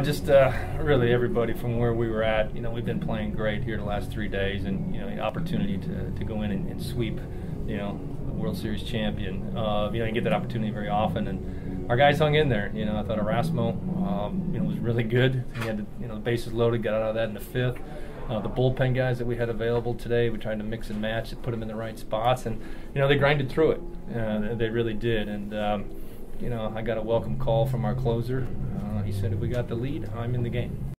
Just uh, really everybody from where we were at, you know, we've been playing great here the last three days, and you know, the opportunity to, to go in and, and sweep, you know, the World Series champion. Uh, you know, you get that opportunity very often, and our guys hung in there. You know, I thought Erasmo, um, you know, was really good. He had, you know, the bases loaded, got out of that in the fifth. Uh, the bullpen guys that we had available today, we tried to mix and match put them in the right spots, and you know, they grinded through it. Uh, they really did, and. Um, you know, I got a welcome call from our closer. He said, if we got the lead, I'm in the game.